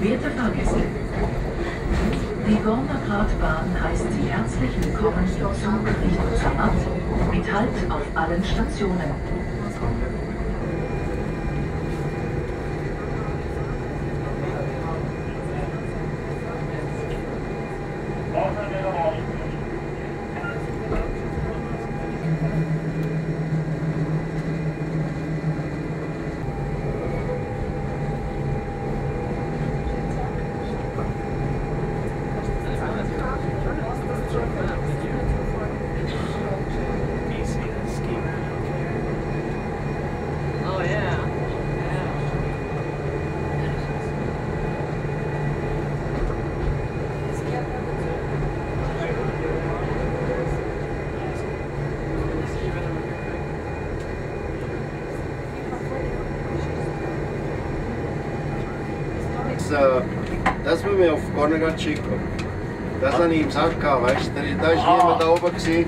Werte Fahrgäste, die Gorner Gratbahn heißt Sie herzlich willkommen im Zug Richtung Zermatt mit Halt auf allen Stationen. Das, äh, das will wir auf Gornegat schicken. Das habe ich ihm gesagt, weißt du, da da ist Aha. jemand da oben gewesen.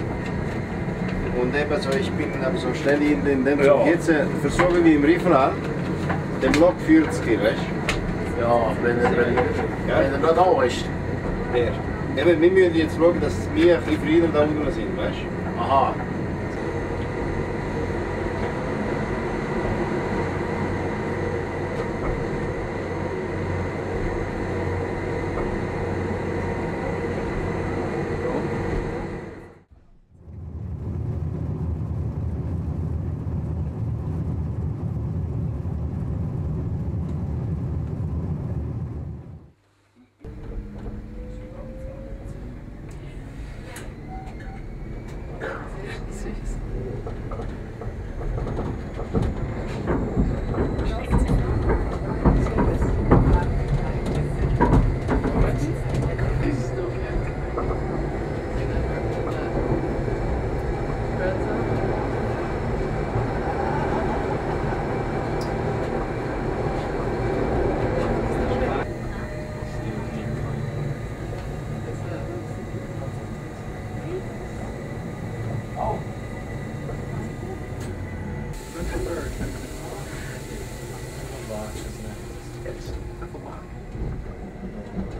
Und eben so, ich bin so schnell in den, den Ja. Jetzt versuchen wir im Riffenland, den Block 40, weißt Ja, wenn er, wenn, wenn er noch da ist. du? Der. Eben, wir müssen jetzt schauen, dass wir ein bisschen früher da unten sind, weißt du? Aha.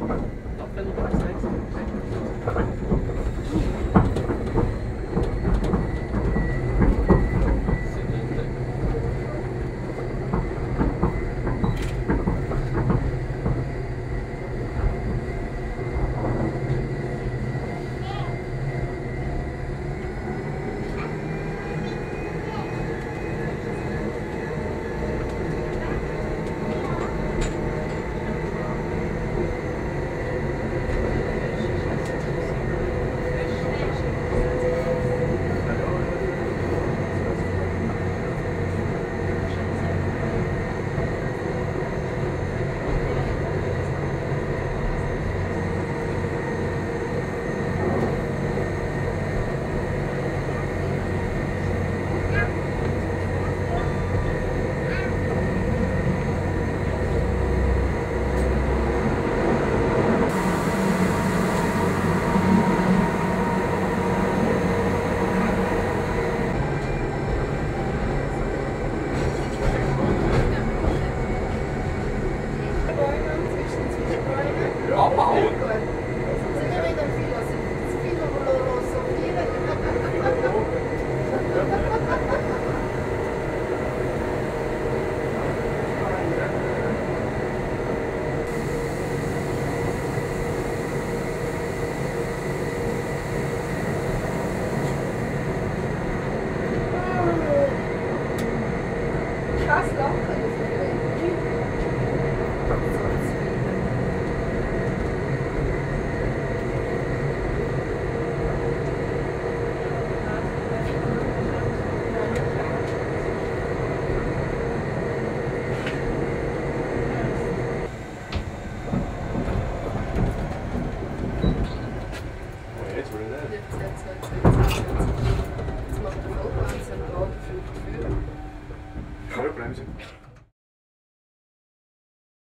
Tá tocando bastante. Vollbremse.